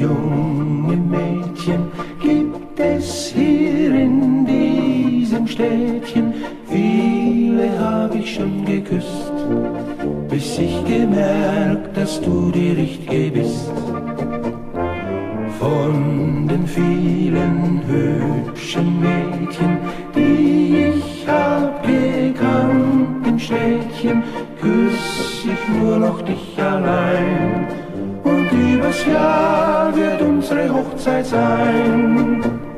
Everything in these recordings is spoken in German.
junge Mädchen gibt es hier in diesem Städtchen. Viele hab ich schon geküsst, bis ich gemerkt, dass du die richtige bist. Von den vielen hübschen Mädchen, die ich hab gekannt im Städtchen, küss ich nur noch dich allein Übers Jahr wird unsere Hochzeit sein.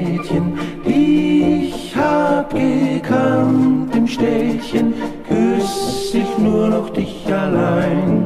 Mädchen, die ich hab gekannt im Städtchen, küss ich nur noch dich allein.